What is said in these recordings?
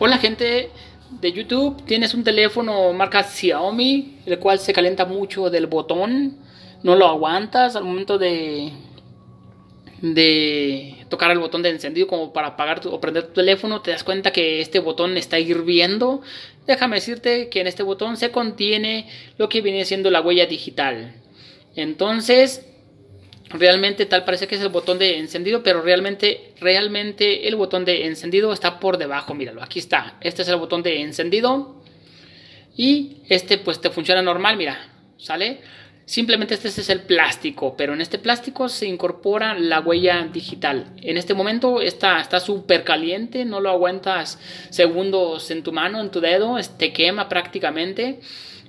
Hola gente de YouTube, tienes un teléfono marca Xiaomi, el cual se calienta mucho del botón, no lo aguantas al momento de de tocar el botón de encendido como para apagar o prender tu teléfono, te das cuenta que este botón está hirviendo. Déjame decirte que en este botón se contiene lo que viene siendo la huella digital. Entonces, realmente tal parece que es el botón de encendido, pero realmente, realmente el botón de encendido está por debajo, míralo, aquí está, este es el botón de encendido y este pues te funciona normal, mira, ¿sale? Simplemente este es el plástico, pero en este plástico se incorpora la huella digital. En este momento está súper caliente, no lo aguantas segundos en tu mano, en tu dedo, te quema prácticamente.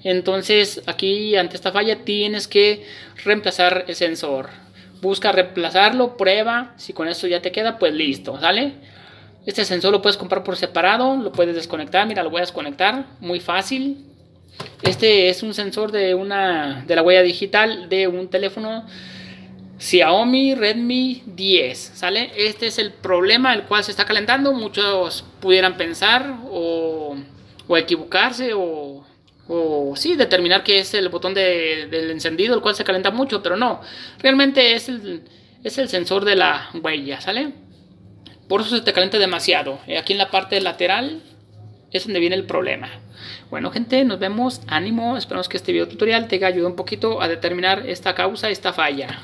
Entonces aquí ante esta falla tienes que reemplazar el sensor busca reemplazarlo, prueba, si con eso ya te queda, pues listo, ¿sale? Este sensor lo puedes comprar por separado, lo puedes desconectar, mira, lo voy a desconectar, muy fácil. Este es un sensor de una de la huella digital de un teléfono Xiaomi Redmi 10, ¿sale? Este es el problema el cual se está calentando, muchos pudieran pensar o, o equivocarse o o sí, determinar que es el botón de, del encendido, el cual se calienta mucho, pero no, realmente es el, es el sensor de la huella, ¿sale? Por eso se te calienta demasiado. Eh, aquí en la parte lateral es donde viene el problema. Bueno, gente, nos vemos. Ánimo. Esperamos que este video tutorial te haya ayudado un poquito a determinar esta causa, esta falla.